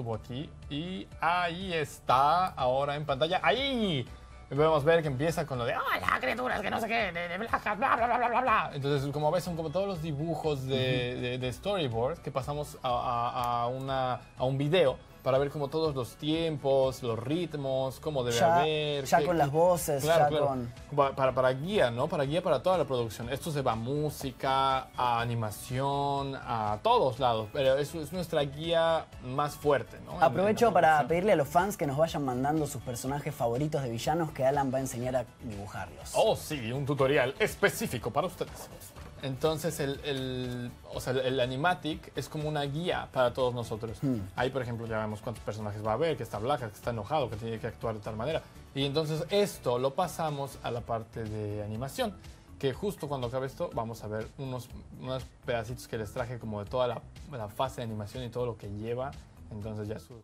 subo aquí y ahí está, ahora en pantalla. ¡Ahí! Podemos ver que empieza con lo de ¡Hola, criaturas! Que no sé qué, de, de bla, bla, bla, bla, bla, bla, bla. Entonces, como ves, son como todos los dibujos de, de- de storyboard que pasamos a, a- a una, a un video para ver como todos los tiempos, los ritmos, cómo debe Ya- haber. ya qué- con las voces, claro, ya claro. con- Pa- Para, para guía, ¿no? Para guía para toda la producción. Esto se va a música, a animación, a todos lados. Pero eso es nuestra guía más fuerte, ¿no? En- en Aprovecho para pedirle a los fans que nos vayan mandando sus personajes favoritos de villanos que Alan va a enseñar a dibujarlos. Oh, sí, un tutorial específico para ustedes. Entonces, el, el- o sea, el animatic es como una guía para todos nosotros. Ahí, por ejemplo, ya vemos cuántos personajes va a haber, que está Black, que está enojado, que tiene que actuar de tal manera. Y entonces esto lo pasamos a la parte de animación, que justo cuando acabe esto vamos a ver unos, unos pedacitos que les traje como de toda la, la fase de animación y todo lo que lleva. Entonces ya su...